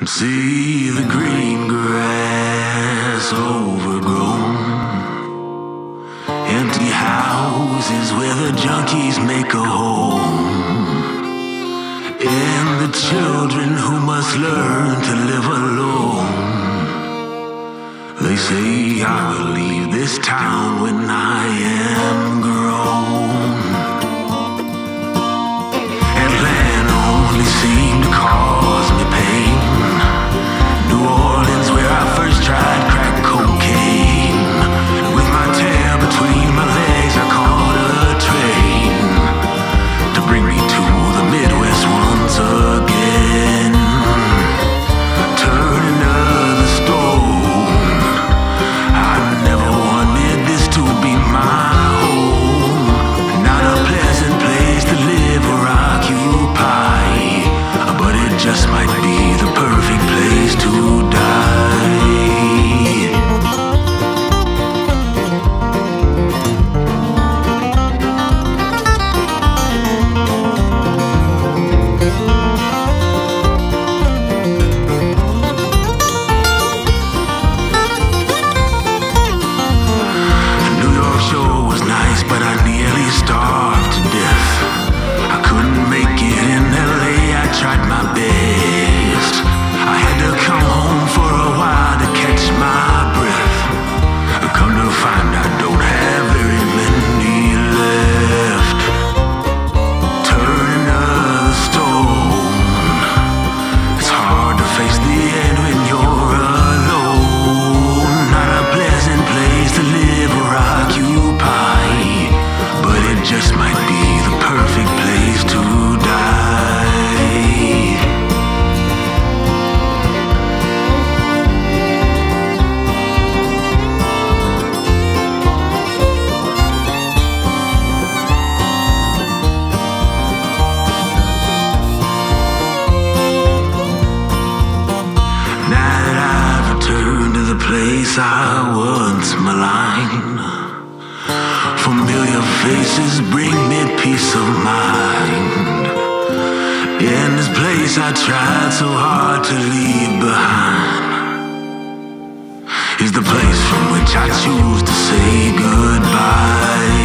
See the green grass overgrown. Empty houses where the junkies make a home. And the children who must learn to live alone. They say I will leave this town when I am grown. Just might be the perfect place to place I once maligned, familiar faces bring me peace of mind. In this place I tried so hard to leave behind, is the place from which I choose to say goodbye.